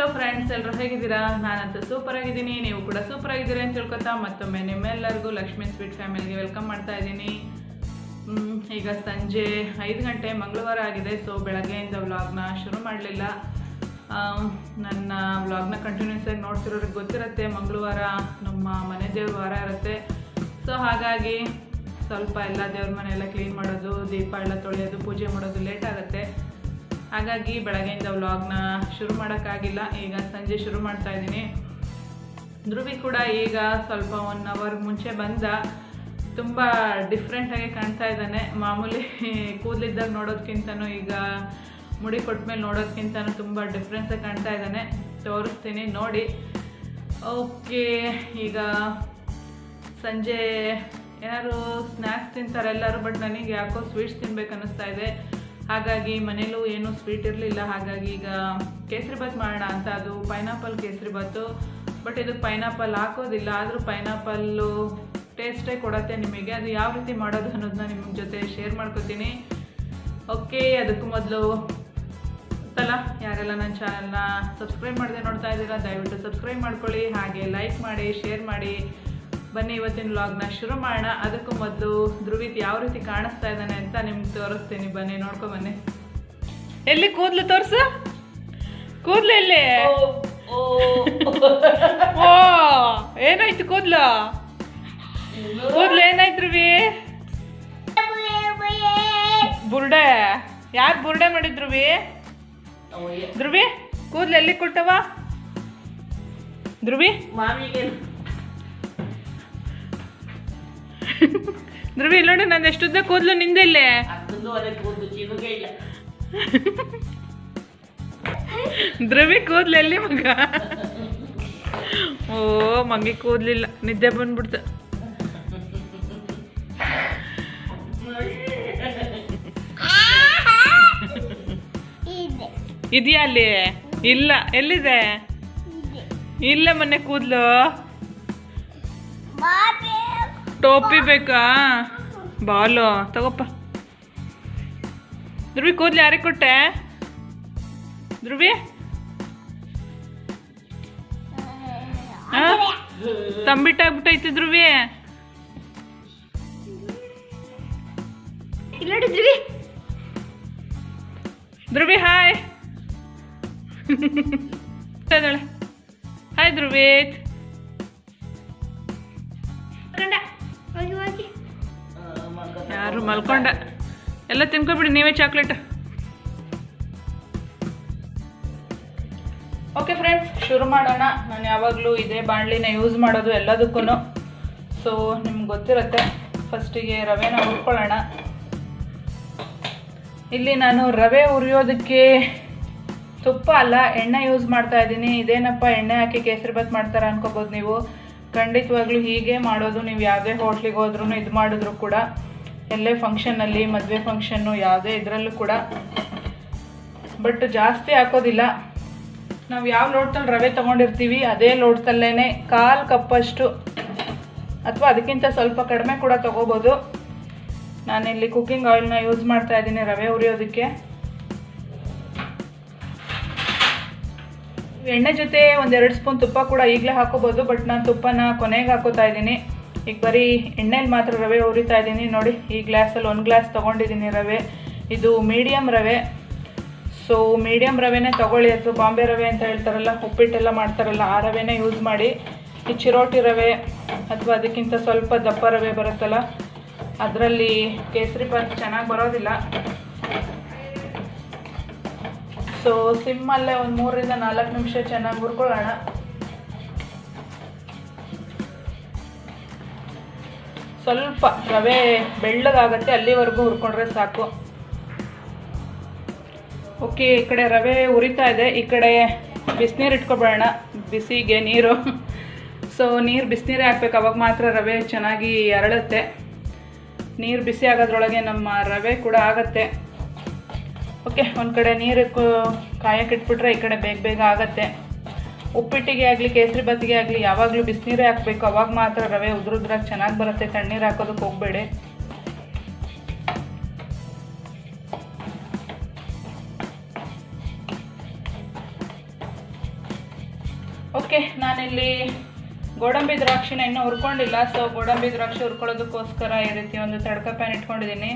Hello friends ಎಲ್ಲರೂ ಹೇಗಿದ್ದೀರಾ? ನಾನಂತೂ ಸೂಪರ್ ಆಗಿದ್ದೀನಿ. ನೀವು ಕೂಡ ಸೂಪರ್ ಆಗಿದ್ದೀರಾ ಅಂತ ತಿಳ್ಕೊತಾ ಮತ್ತೊಮ್ಮೆ ನಿಮ್ಮೆಲ್ಲರಿಗೂ ಲಕ್ಷ್ಮೀ ಸ್ವೀಟ್ ಫ್ಯಾಮಿಲಿಗೆ ವೆಲ್ಕಮ್ ಮಾಡ್ತಾ ಇದ್ದೀನಿ. ಈಗ ಸಂಜೆ ಐದು ಗಂಟೆ ಮಂಗಳವಾರ ಆಗಿದೆ ಸೊ ಬೆಳಗ್ಗೆಯಿಂದ ವ್ಲಾಗ್ನ ಶುರು ಮಾಡಲಿಲ್ಲ. ನನ್ನ ವ್ಲಾಗ್ನ ಕಂಟಿನ್ಯೂಸ್ ಆಗಿ ನೋಡ್ತಿರೋರಿಗೆ ಗೊತ್ತಿರುತ್ತೆ, ಮಂಗಳವಾರ ನಮ್ಮ ಮನೆ ದೇವ್ರ ವಾರ ಇರುತ್ತೆ. ಸೊ ಹಾಗಾಗಿ ಸ್ವಲ್ಪ ಎಲ್ಲ ದೇವ್ರ ಮನೆ ಎಲ್ಲ ಕ್ಲೀನ್ ಮಾಡೋದು, ದೀಪ ಎಲ್ಲ ತೊಳೆಯೋದು, ಪೂಜೆ ಮಾಡೋದು ಲೇಟ್ ಆಗುತ್ತೆ. ಹಾಗಾಗಿ ಬೆಳಗ್ಗೆಯಿಂದ ವ್ಲಾಗ್ನ ಶುರು ಮಾಡೋಕ್ಕಾಗಿಲ್ಲ. ಈಗ ಸಂಜೆ ಶುರು ಮಾಡ್ತಾ ಇದ್ದೀನಿ. ಧ್ರುವಿ ಕೂಡ ಈಗ ಸ್ವಲ್ಪ ಒನ್ ಅವರ್ ಮುಂಚೆ ಬಂದ. ತುಂಬ ಡಿಫ್ರೆಂಟಾಗಿ ಕಾಣ್ತಾ ಇದ್ದಾನೆ. ಮಾಮೂಲಿ ಕೂದಲಿದ್ದಾಗ ನೋಡೋದಕ್ಕಿಂತನೂ ಈಗ ಮುಡಿ ಕೊಟ್ಮೇಲೆ ನೋಡೋದಕ್ಕಿಂತನೂ ತುಂಬ ಡಿಫ್ರೆನ್ಸಾಗಿ ಕಾಣ್ತಾ ಇದ್ದಾನೆ. ತೋರಿಸ್ತೀನಿ, ನೋಡಿ. ಓಕೆ ಈಗ ಸಂಜೆ ಏನಾದ್ರು ಸ್ನ್ಯಾಕ್ಸ್ ತಿಂತಾರೆ ಎಲ್ಲರೂ ಬಟ್ ನನಗೆ ಯಾಕೋ ಸ್ವೀಟ್ಸ್ ತಿನ್ಬೇಕು ಅನ್ನಿಸ್ತಾ ಇದೆ. ಹಾಗಾಗಿ ಮನೇಲೂ ಏನೂ ಸ್ವೀಟ್ ಇರಲಿಲ್ಲ. ಹಾಗಾಗಿ ಈಗ ಕೇಸರಿ ಬಾತ್ ಮಾಡೋಣ ಅಂತ. ಅದು ಪೈನಾಪಲ್ ಕೇಸರಿ ಬಾತು ಬಟ್ ಇದಕ್ಕೆ ಪೈನಾಪಲ್ ಹಾಕೋದಿಲ್ಲ. ಆದರೂ ಪೈನಾಪಲ್ಲು ಟೇಸ್ಟೇ ಕೊಡತ್ತೆ ನಿಮಗೆ. ಅದು ಯಾವ ರೀತಿ ಮಾಡೋದು ಅನ್ನೋದನ್ನ ನಿಮ್ಮ ಜೊತೆ ಶೇರ್ ಮಾಡ್ಕೋತೀನಿ. ಓಕೆ ಅದಕ್ಕೂ ಮೊದಲು ಗೊತ್ತಲ್ಲ ಯಾರೆಲ್ಲ ನನ್ನ ಚಾನಲ್ನ ಸಬ್ಸ್ಕ್ರೈಬ್ ಮಾಡದೆ ನೋಡ್ತಾ ಇದ್ದೀರಾ, ದಯವಿಟ್ಟು ಸಬ್ಸ್ಕ್ರೈಬ್ ಮಾಡ್ಕೊಳ್ಳಿ. ಹಾಗೆ ಲೈಕ್ ಮಾಡಿ ಶೇರ್ ಮಾಡಿ. ಬನ್ನಿ ಇವತ್ತಿನ ವ್ಲಾಗ್ನ ಶುರು ಮಾಡೋಣ. ಅದಕ್ಕೂ ಮೊದಲು ಧ್ರುವಿತ್ ಯಾವ ರೀತಿ ಕಾಣಿಸ್ತಾ ಇದ್ದಾನೆ ಅಂತ ನಿಮ್ಗೆ ತೋರಿಸ್ತೀನಿ. ಬನ್ನಿ ನೋಡ್ಕೊ ಬನ್ನಿ. ಎಲ್ಲಿ ಕೂದ್ಲು ತೋರ್ಸು? ಕೂದ್ಲು ಎಲ್ಲಿ? ಓ ಏನಾಯ್ತು ಕೂದ್ಲು? ಕೂದ್ಲು ಏನಾಯ್ತು ಧ್ರುವಿ? ಬುರ್ಡೆ. ಯಾರು ಬುರ್ಡೆ ಮಾಡಿದ್ರು ಧ್ರುವಿ? ಧ್ರುವಿ ಕೂದಲು ಎಲ್ಲಿ ಕೊಟ್ಟವ? ಧ್ರುವಿ? ಮಾಮಿಗೆ. ಧ್ರುವಿ ನೋಡು ನೋಡಿ ನಂದು ಎಷ್ಟುದ್ದ ಕೂದಲು ಇಲ್ಲ? ಧ್ರುವಿ ಕೂದ್ಲು ಎಲ್ಲಿ ಮಗ? ಓ ಮಗಿ ಕೂದ್ಲಿಲ್ಲ. ನಿದ್ದೆ ಬಂದ್ಬಿಡ್ತ. ಇದೆಯಾ ಅಲ್ಲಿ? ಇಲ್ಲ. ಎಲ್ಲಿದೆ? ಇಲ್ಲ ಮೊನ್ನೆ ಕೂದಲು. ಟೋಪಿ ಬೇಕಾ ಬಾಲು ತಗೋಪ್ಪ ಧ್ರುವಿ ಕೂದಲು ಯಾರಿಗೆ ಕೊಟ್ಟೆ ಧ್ರುವಿ ಆ? ತಂಬಿಟ್ಟಾಗ್ಬಿಟ್ಟೈತೆ ಧ್ರುವಿ ಇಲ್ಲಡಿದ್ರಿ ಧ್ರುವಿ ಹಾಯ್ ಇದ್ದಾಳೆ ಹಾಯ್ ಧ್ರುವೇತ್ ಯಾರು ಮಲ್ಕೊಂಡ. ಎಲ್ಲ ತಿನ್ಕೊಬಿಡಿ, ನೀವೇ ಚಾಕ್ಲೇಟ್ ಓಕೆ ಫ್ರೆಂಡ್ಸ್ ಶುರು ಮಾಡೋಣ. ನಾನು ಯಾವಾಗಲೂ ಇದೇ ಬಾಣಲಿನ ಯೂಸ್ ಮಾಡೋದು ಎಲ್ಲದಕ್ಕೂ ಸೊ ನಿಮ್ಗೆ ಗೊತ್ತಿರುತ್ತೆ ಫಸ್ಟಿಗೆ ರವೆನ ಹುರ್ಕೊಳ್ಳೋಣ. ಇಲ್ಲಿ ನಾನು ರವೆ ಉರಿಯೋದಕ್ಕೆ ತುಪ್ಪ ಅಲ್ಲ, ಎಣ್ಣೆ ಯೂಸ್ ಮಾಡ್ತಾ ಇದ್ದೀನಿ. ಇದೇನಪ್ಪ ಎಣ್ಣೆ ಹಾಕಿ ಕೇಸರಿ ಬಾತ್ ಮಾಡ್ತಾರೆ ಅನ್ಕೋಬೋದು ನೀವು. ಖಂಡಿತವಾಗ್ಲೂ ಹೀಗೆ ಮಾಡೋದು, ನೀವು ಯಾವುದೇ ಹೋಟ್ಲಿಗೆ ಹೋದ್ರೂ ಇದು ಮಾಡಿದ್ರು ಕೂಡ. ಎಲ್ಲೇ ಫಂಕ್ಷನಲ್ಲಿ ಮದುವೆ ಫಂಕ್ಷನ್ನು ಯಾವುದೇ ಇದರಲ್ಲೂ ಕೂಡ. ಬಟ್ ಜಾಸ್ತಿ ಹಾಕೋದಿಲ್ಲ. ನಾವು ಯಾವ ಲೋಟದಲ್ಲಿ ರವೆ ತೊಗೊಂಡಿರ್ತೀವಿ, ಅದೇ ಲೋಟದಲ್ಲೇ ಕಾಲು ಕಪ್ಪಷ್ಟು. ಅಥವಾ ಅದಕ್ಕಿಂತ ಸ್ವಲ್ಪ ಕಡಿಮೆ ಕೂಡ ತೊಗೋಬೋದು. ನಾನಿಲ್ಲಿ ಕುಕ್ಕಿಂಗ್ ಆಯಿಲ್ನ ಯೂಸ್ ಮಾಡ್ತಾ ಇದ್ದೀನಿ ರವೆ ಉರಿಯೋದಕ್ಕೆ ಎಣ್ಣೆ ಜೊತೆ ಒಂದೆರಡು ಸ್ಪೂನ್ ತುಪ್ಪ ಕೂಡ ಈಗಲೇ ಹಾಕೋಬೋದು ಬಟ್ ನಾನು ತುಪ್ಪನ ಕೊನೆಗೆ ಹಾಕೋತಾ ಇದ್ದೀನಿ. ಈಗ ಬರೀ ಎಣ್ಣೆಲಿ ಮಾತ್ರ ರವೆ ಉರಿತಾ ಇದ್ದೀನಿ. ನೋಡಿ, ಈ ಗ್ಲಾಸಲ್ಲಿ ಒಂದು ಗ್ಲಾಸ್ ತೊಗೊಂಡಿದ್ದೀನಿ ರವೆ. ಇದು ಮೀಡಿಯಮ್ ರವೆ. ಸೊ ಮೀಡಿಯಮ್ ರವೆನೇ ತೊಗೊಳ್ಳಿ. ಅಥವಾ ಬಾಂಬೆ ರವೆ ಅಂತ ಹೇಳ್ತಾರಲ್ಲ, ಉಪ್ಪಿಟ್ಟೆಲ್ಲ ಮಾಡ್ತಾರಲ್ಲ, ಆ ರವೆನೇ ಯೂಸ್ ಮಾಡಿ. ಈ ಚಿರೋಟಿ ರವೆ ಅಥವಾ ಅದಕ್ಕಿಂತ ಸ್ವಲ್ಪ ದಪ್ಪ ರವೆ ಬರುತ್ತಲ್ಲ, ಅದರಲ್ಲಿ ಕೇಸರಿ ಬಾತ್ ಚೆನ್ನಾಗಿ ಬರೋದಿಲ್ಲ. ಸೊ ಸಿಮ್ಮಲ್ಲೇ ಒಂದು ಮೂರರಿಂದ ನಾಲ್ಕು ನಿಮಿಷ ಚೆನ್ನಾಗಿ ಹುರ್ಕೊಳ್ಳೋಣ. ಸ್ವಲ್ಪ ರವೆ ಬೆಳ್ಳಗಾಗತ್ತೆ, ಅಲ್ಲಿವರೆಗೂ ಹುರ್ಕೊಂಡ್ರೆ ಸಾಕು. ಓಕೆ ಈ ಕಡೆ ರವೆ ಉರಿತಾ ಇದೆ. ಈ ಕಡೆ ಬಿಸಿನೀರು ಬಿಸಿಗೆ ನೀರು. ಸೊ ನೀರು ಬಿಸಿನೀರೇ ಹಾಕ್ಬೇಕು. ಅವಾಗ ಮಾತ್ರ ರವೆ ಚೆನ್ನಾಗಿ ಅರಳುತ್ತೆ. ನೀರು ಬಿಸಿ ಆಗೋದ್ರೊಳಗೆ ನಮ್ಮ ರವೆ ಕೂಡ ಆಗತ್ತೆ. ಓಕೆ ಒಂದು ಕಡೆ ನೀರು ಕಾಯಕ್ಕೆ ಇಟ್ಬಿಟ್ರೆ ಈ ಕಡೆ ಬೇಗ ಬೇಗ ಆಗತ್ತೆ. ಉಪ್ಪಿಟ್ಟಿಗೆ ಆಗಲಿ, ಕೇಸರಿ ಬತ್ತಿಗೆ ಆಗಲಿ, ಯಾವಾಗಲೂ ಬಿಸಿನೀರೇ ಹಾಕಬೇಕು. ಅವಾಗ ಮಾತ್ರ ರವೆ ಉದುರುದ್ರಾಗ ಚೆನ್ನಾಗಿ ಬರುತ್ತೆ. ತಣ್ಣೀರು ಹಾಕೋದಕ್ಕೆ ಹೋಗಬೇಡಿ. ಓಕೆ, ನಾನಿಲ್ಲಿ ಗೋಡಂಬಿ ದ್ರಾಕ್ಷಿನ ಇನ್ನೂ ಹುರ್ಕೊಂಡಿಲ್ಲ. ಸೊ ಗೋಡಂಬಿ ದ್ರಾಕ್ಷಿ ಹುರ್ಕೊಳ್ಳೋದಕ್ಕೋಸ್ಕರ ಈ ರೀತಿ ಒಂದು ತಡಕ ಪ್ಯಾನ್ ಇಟ್ಕೊಂಡಿದ್ದೀನಿ.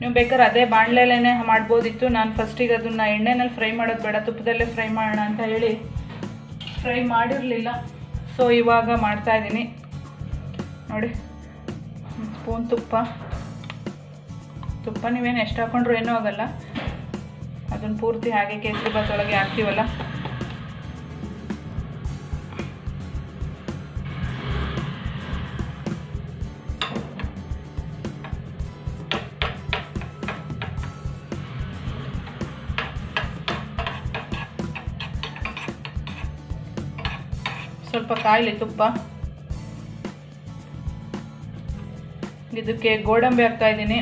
ನೀವು ಬೇಕಾದ್ರೆ ಅದೇ ಬಾಣಲೆಲೇ ಮಾಡ್ಬೋದಿತ್ತು. ನಾನು ಫಸ್ಟಿಗೆ ಅದನ್ನು ಎಣ್ಣೆನಲ್ಲಿ ಫ್ರೈ ಮಾಡೋದು ಬೇಡ. ತುಪ್ಪದಲ್ಲೇ ಫ್ರೈ ಮಾಡೋಣ ಅಂತ ಹೇಳಿ ಫ್ರೈ ಮಾಡಿರಲಿಲ್ಲ. ಸೊ ಇವಾಗ ಮಾಡ್ತಾ ಇದ್ದೀನಿ. ನೋಡಿ ಸ್ಪೂನ್ ತುಪ್ಪ. ತುಪ್ಪ ನೀವೇನು ಎಷ್ಟು ಹಾಕೊಂಡ್ರು ಏನೂ ಆಗಲ್ಲ. ಅದನ್ನು ಪೂರ್ತಿ ಹಾಗೆ ಕೇಸರಿ ಭಾತ್ ಒಳಗೆ ಹಾಕ್ತೀವಲ್ಲ. ಸ್ವಲ್ಪ ಕಾಯಿಲೆ ತುಪ್ಪ. ಇದಕ್ಕೆ ಗೋಡಂಬಿ ಹಾಕ್ತಾ ಇದ್ದೀನಿ.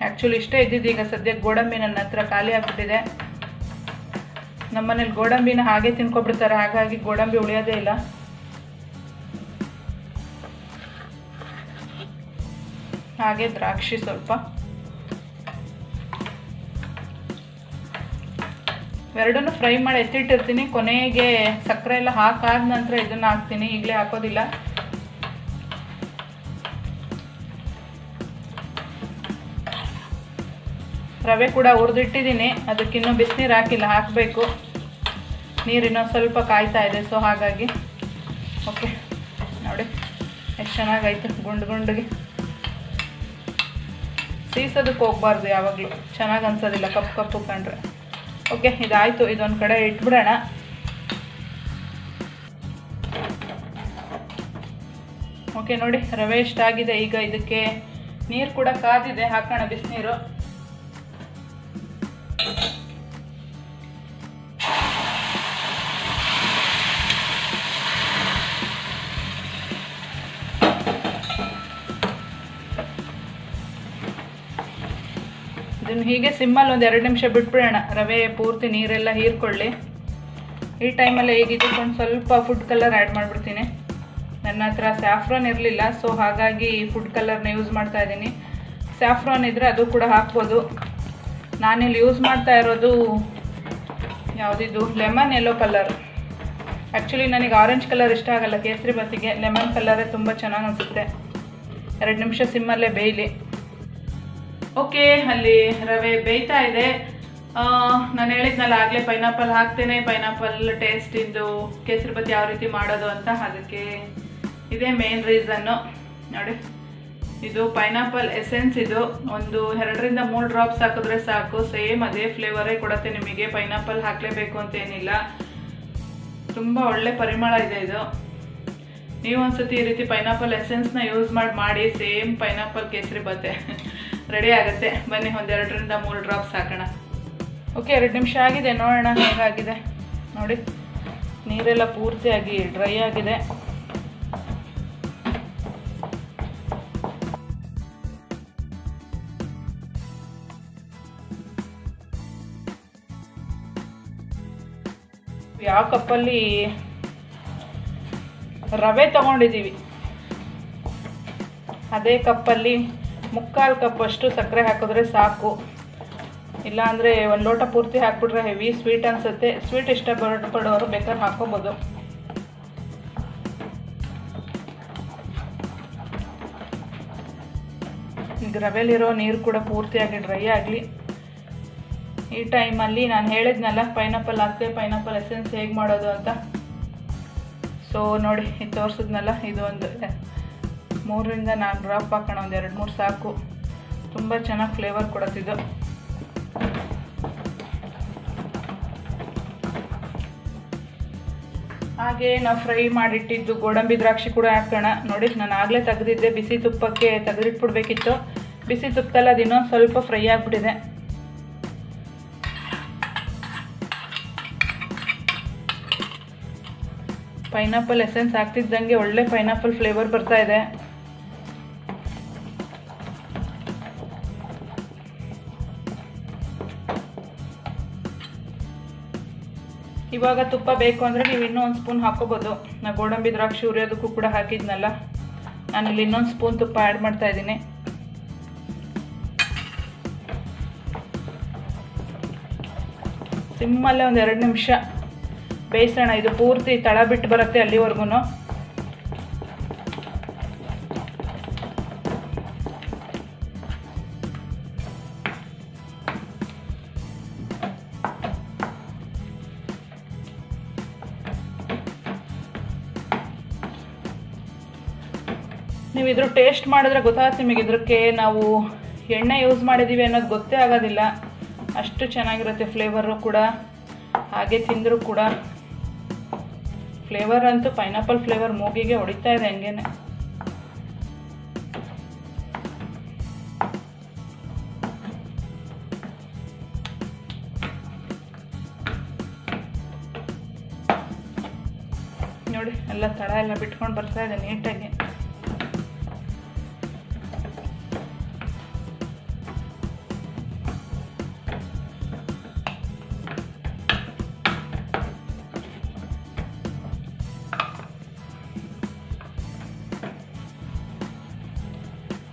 ಆ್ಯಕ್ಚುಲಿ ಇಷ್ಟೇ ಇದ್ದಿದ್ದು ಈಗ ಸದ್ಯಕ್ಕೆ ಗೋಡಂಬಿ ನನ್ನ ಹತ್ರ ಖಾಲಿ ಆಗ್ಬಿಟ್ಟಿದೆ. ನಮ್ಮನೇಲಿ ಗೋಡಂಬಿನ ಹಾಗೆ ತಿನ್ಕೊಬಿಡ್ತಾರೆ, ಹಾಗಾಗಿ ಗೋಡಂಬಿ ಉಳಿಯೋದೇ ಇಲ್ಲ. ಹಾಗೆ ದ್ರಾಕ್ಷಿ ಸ್ವಲ್ಪ. ಎರಡನ್ನೂ ಫ್ರೈ ಮಾಡಿ ಎತ್ತಿಟ್ಟಿರ್ತೀನಿ. ಕೊನೆಗೆ ಸಕ್ಕರೆ ಎಲ್ಲ ಹಾಕಾದ ನಂತರ ಇದನ್ನು ಹಾಕ್ತೀನಿ. ಈಗಲೇ ಹಾಕೋದಿಲ್ಲ. ರವೆ ಕೂಡ ಹುರಿದಿಟ್ಟಿದ್ದೀನಿ. ಅದಕ್ಕಿನ್ನೂ ಬಿಸಿನೀರು ಹಾಕಿಲ್ಲ. ಹಾಕಬೇಕು. ನೀರಿನ ಸ್ವಲ್ಪ ಕಾಯ್ತಾ ಇದೆ. ಸೊ ಹಾಗಾಗಿ. ಓಕೆ ನೋಡಿ. ಎಷ್ಟು ಚೆನ್ನಾಗೈತೆ ಗುಂಡು ಗುಂಡಿಗೆ. ಸೀಸೋದಕ್ಕೆ ಹೋಗ್ಬಾರ್ದು ಯಾವಾಗಲೂ. ಚೆನ್ನಾಗಿ ಅನ್ಸೋದಿಲ್ಲ. ಕಪ್ಪು ಕಪ್ಪು ಕಂಡ್ರೆ. ಓಕೆ, ಇದಾಯಿತು, ಇದೊಂದು ಕಡೆ ಇಟ್ಬಿಡೋಣ. ಓಕೆ, ನೋಡಿ, ರವೆ ಆಗಿದೆ ಈಗ ಇದಕ್ಕೆ ನೀರು ಕೂಡ ಕಾದಿದೆ, ಹಾಕೋಣ ಬಿಸಿನೀರು. ಹೀಗೆ ಸಿಮ್ಮಲ್ಲಿ ಒಂದು ಎರಡು ನಿಮಿಷ ಬಿಟ್ಬಿಡೋಣ. ರವೆ, ಪೂರ್ತಿ ನೀರೆಲ್ಲ ಹೀರ್ಕೊಳ್ಳಿ. ಈ ಟೈಮಲ್ಲಿ ಈಗ ಒಂದು ಸ್ವಲ್ಪ ಫುಡ್ ಕಲರ್ ಆ್ಯಡ್ ಮಾಡಿಬಿಡ್ತೀನಿ. ನನ್ನ ಹತ್ರ ಸ್ಯಾಫ್ರಾನ್ ಇರಲಿಲ್ಲ ಸೊ ಹಾಗಾಗಿ ಫುಡ್ ಕಲರ್ನ ಯೂಸ್ ಮಾಡ್ತಾ ಇದ್ದೀನಿ. ಸ್ಯಾಫ್ರಾನ್ ಇದ್ದರೆ ಅದು ಕೂಡ ಹಾಕ್ಬೋದು. ನಾನಿಲ್ಲಿ ಯೂಸ್ ಮಾಡ್ತಾ ಇರೋದು ಯಾವುದಿದು? ಲೆಮನ್ ಯೆಲ್ಲೋ ಕಲರ್ ಆ್ಯಕ್ಚುಲಿ ನನಗೆ ಆರೆಂಜ್ ಕಲರ್ ಇಷ್ಟ ಆಗಲ್ಲ, ಕೇಸರಿ ಬತ್ತಿಗೆ. ಲೆಮನ್ ಕಲರೇ ತುಂಬ ಚೆನ್ನಾಗಿ ಅನಿಸುತ್ತೆ. ಎರಡು ನಿಮಿಷ ಸಿಮ್ಮಲ್ಲೇ ಬೇಯಲಿ. ಓಕೆ ಅಲ್ಲಿ ರವೆ ಬೇಯ್ತಾ ಇದೆ. ನಾನು ಹೇಳಿದ್ನಲ್ಲ, ಆಗಲೇ ಪೈನಾಪಲ್ ಹಾಕ್ತೇನೆ. ಪೈನಾಪಲ್ ಟೇಸ್ಟಿಂದು ಕೇಸರಿ ಬತ್ತಿ ಯಾವ ರೀತಿ ಮಾಡೋದು ಅಂತ ಅದಕ್ಕೆ ಇದೇ ಮೇನ್ ರೀಸನ್ನು ನೋಡಿ, ಇದು ಪೈನಾಪಲ್ ಎಸೆನ್ಸ್ ಇದು. ಒಂದು ಎರಡರಿಂದ ಮೂರು ಡ್ರಾಪ್ಸ್ ಹಾಕಿದ್ರೆ ಸಾಕು. ಸೇಮ್ ಅದೇ ಫ್ಲೇವರೇ ಕೊಡುತ್ತೆ ನಿಮಗೆ. ಪೈನಾಪಲ್ ಹಾಕಲೇಬೇಕು ಅಂತೇನಿಲ್ಲ ತುಂಬ ಒಳ್ಳೆ ಪರಿಮಳ ಇದೆ ಇದು. ನೀವು ಒಂದ್ಸತಿ ಈ ರೀತಿ ಪೈನಾಪಲ್ ಎಸೆನ್ಸ್ನ ಯೂಸ್ ಮಾಡಿ ಮಾಡಿ ಸೇಮ್ ಪೈನಾಪಲ್ ಕೇಸರಿ ಬತ್ತೆ. ರೆಡಿ ಆಗುತ್ತೆ. ಬನ್ನಿ, ಒಂದೆರಡರಿಂದ ಮೂರು ಡ್ರಾಪ್ಸ್ ಹಾಕೋಣ. ಓಕೆ ಎರಡು ನಿಮಿಷ ಆಗಿದೆ. ನೋಡೋಣ ಹೇಗಾಗಿದೆ. ನೋಡಿ, ನೀರೆಲ್ಲ ಪೂರ್ತಿಯಾಗಿ ಡ್ರೈ ಆಗಿದೆ. ಯಾವ ಕಪ್ಪಲ್ಲಿ ರವೆ ತಗೊಂಡಿದ್ದೀವಿ. ಅದೇ ಕಪ್ಪಲ್ಲಿ ಮುಕ್ಕಾಲು ಕಪ್ಪಷ್ಟು ಸಕ್ಕರೆ ಹಾಕಿದ್ರೆ ಸಾಕು. ಇಲ್ಲಾಂದರೆ ಒಂದು ಲೋಟ ಪೂರ್ತಿ ಹಾಕ್ಬಿಟ್ರೆ ಹೆವಿ ಸ್ವೀಟ್ ಅನಿಸುತ್ತೆ. ಸ್ವೀಟ್ ಇಷ್ಟ ಪಡೋರು ಬೇಕಾದ್ರೆ ಹಾಕ್ಕೋಬೋದು. ಈಗ ರವೆಲಿರೋ ನೀರು ಕೂಡ ಪೂರ್ತಿಯಾಗಿ ಡ್ರೈ ಆಗಲಿ. ಈ ಟೈಮಲ್ಲಿ ನಾನು ಹೇಳಿದ್ನಲ್ಲ ಪೈನಾಪಲ್ ಹಾಕಿದೆ ಪೈನಾಪಲ್ ಎಸೆನ್ಸ್ ಹೇಗೆ ಮಾಡೋದು ಅಂತ. ಸೊ ನೋಡಿ, ಇದು ತೋರಿಸಿದ್ನಲ್ಲ, ಇದು ಒಂದು ಮೂರರಿಂದ ನಾಲ್ಕು ಡ್ರಾಪ್ ಹಾಕೋಣ, ಒಂದು ಎರಡು ಮೂರು ಸಾಕು. ತುಂಬ ಚೆನ್ನಾಗಿ ಫ್ಲೇವರ್ ಕೊಡುತ್ತಿದ್ದು. ಹಾಗೆ ನಾವು ಫ್ರೈ ಮಾಡಿಟ್ಟಿದ್ದು ಗೋಡಂಬಿ ದ್ರಾಕ್ಷಿ ಕೂಡ ಹಾಕೋಣ. ನೋಡಿ, ನಾನು ಆಗಲೇ ತೆಗೆದಿದ್ದೆ, ಬಿಸಿ ತುಪ್ಪಕ್ಕೆ ತೆಗೆದಿಟ್ಬಿಡ್ಬೇಕಿತ್ತು. ಬಿಸಿ ತುಪ್ಪದಲ್ಲಿ ಅದು ಸ್ವಲ್ಪ ಫ್ರೈ ಆಗಿಬಿಟ್ಟಿದೆ. ಪೈನಾಪಲ್ ಎಸೆನ್ಸ್ ಹಾಕ್ತಿದ್ದಂಗೆ ಒಳ್ಳೆ ಪೈನಾಪಲ್ ಫ್ಲೇವರ್ ಬರ್ತಾ ಇದೆ. ಇವಾಗ ತುಪ್ಪ ಬೇಕು ಅಂದರೆ ನೀವು ಇನ್ನೂ ಒಂದು ಸ್ಪೂನ್ ಹಾಕ್ಕೋಬೋದು. ನಾ ಗೋಡಂಬಿ, ದ್ರಾಕ್ಷಿ ಉರಿಯೋದಕ್ಕೂ ಕೂಡ ಹಾಕಿದ್ನಲ್ಲ. ನಾನಿಲ್ಲಿ ಇನ್ನೊಂದು ಸ್ಪೂನ್ ತುಪ್ಪ ಆ್ಯಡ್ ಮಾಡ್ತಾ ಇದ್ದೀನಿ. ಸಿಮ್ಮಲ್ಲೇ ಒಂದು ಎರಡು ನಿಮಿಷ ಬೇಯಿಸೋಣ. ಇದು ಪೂರ್ತಿ ತಳ ಬಿಟ್ಟು ಬರುತ್ತೆ ಅಲ್ಲಿವರೆಗೂ ನೀವು ಇದ್ರ ಟೇಸ್ಟ್ ಮಾಡಿದ್ರೆ ಗೊತ್ತಾಗುತ್ತೆ ನಿಮಗೆ ಇದಕ್ಕೆ ನಾವು ಎಣ್ಣೆ ಯೂಸ್ ಮಾಡಿದ್ದೀವಿ ಅನ್ನೋದು ಗೊತ್ತೇ ಆಗೋದಿಲ್ಲ. ಅಷ್ಟು ಚೆನ್ನಾಗಿರುತ್ತೆ ಫ್ಲೇವರು ಕೂಡ, ಹಾಗೆ ತಿಂದರೂ ಕೂಡ. ಫ್ಲೇವರ್ ಅಂತೂ ಪೈನಾಪಲ್ ಫ್ಲೇವರ್ ಮೂಗಿಗೆ ಹೊಡಿತಾ ಇದೆ ಹಂಗೇನೆ. ನೋಡಿ, ಎಲ್ಲ ತಳ ಎಲ್ಲ ಬಿಟ್ಕೊಂಡು ಬರ್ತಾ ಇದೆ ನೀಟಾಗಿ.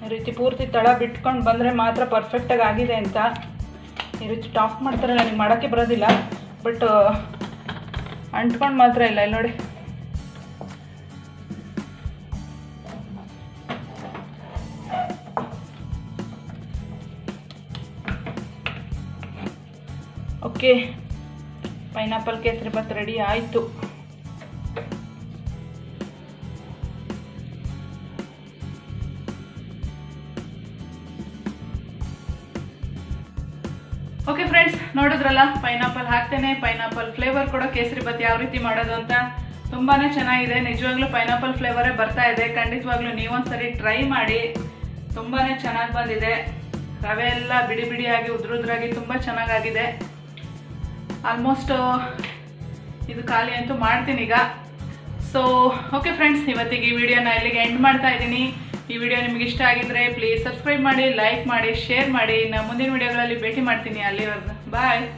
ಈ ರೀತಿ ಪೂರ್ತಿ ತಳ ಬಿಟ್ಕೊಂಡು ಬಂದರೆ ಮಾತ್ರ ಪರ್ಫೆಕ್ಟಾಗಿ ಆಗಿದೆ ಅಂತ ಈ ರೀತಿ ಟಾಪ್ ಮಾಡ್ತಾರೆ ನನಗೆ ಮಾಡೋಕ್ಕೆ ಬರೋದಿಲ್ಲ. ಬಟ್ ಅಂಟ್ಕೊಂಡು ಮಾತ್ರ ಇಲ್ಲ, ಇಲ್ಲಿ ನೋಡಿ. Okay pineapple kesari bath ready ಆಯಿತು. ನೋಡಿದ್ರಲ್ಲ? ಪೈನಾಪಲ್ ಹಾಕ್ತೇನೆ ಪೈನಾಪಲ್ ಫ್ಲೇವರ್ ಕೊಡೋ ಕೇಸರಿ ಬತ್ ಯಾವ ರೀತಿ ಮಾಡೋದು ಅಂತ. ತುಂಬಾನೇ ಚೆನ್ನಾಗಿದೆ. ನಿಜವಾಗ್ಲೂ ಪೈನಾಪಲ್ ಫ್ಲೇವರೇ ಬರ್ತಾ ಇದೆ. ಖಂಡಿತವಾಗ್ಲೂ ನೀವೊಂದ್ಸರಿ ಟ್ರೈ ಮಾಡಿ. ತುಂಬಾನೇ ಚೆನ್ನಾಗಿ ಬಂದಿದೆ. ರವೆ ಎಲ್ಲ ಬಿಡಿ ಬಿಡಿಯಾಗಿ, ಉದ್ರುದ್ರಾಗಿ ತುಂಬ ಚೆನ್ನಾಗಾಗಿದೆ. ಆಲ್ಮೋಸ್ಟ್ ಇದು ಖಾಲಿ ಅಂತೂ ಮಾಡ್ತೀನಿ ಈಗ. ಸೊ ಓಕೆ ಫ್ರೆಂಡ್ಸ್ ಇವತ್ತಿಗೆ ಈ ವಿಡಿಯೋನ ಇಲ್ಲಿಗೆ ಎಂಡ್ ಮಾಡ್ತಾ ಇದ್ದೀನಿ. ಈ ವಿಡಿಯೋ ನಿಮ್ಗೆ ಇಷ್ಟ ಆಗಿದ್ರೆ ಪ್ಲೀಸ್ ಸಬ್ಸ್ಕ್ರೈಬ್ ಮಾಡಿ ಲೈಕ್ ಮಾಡಿ ಶೇರ್ ಮಾಡಿ. ನಾ ಮುಂದಿನ ವಿಡಿಯೋಗಳಲ್ಲಿ ಭೇಟಿ ಮಾಡ್ತೀನಿ. ಅಲ್ಲಿವರೆಗೂ. Bye.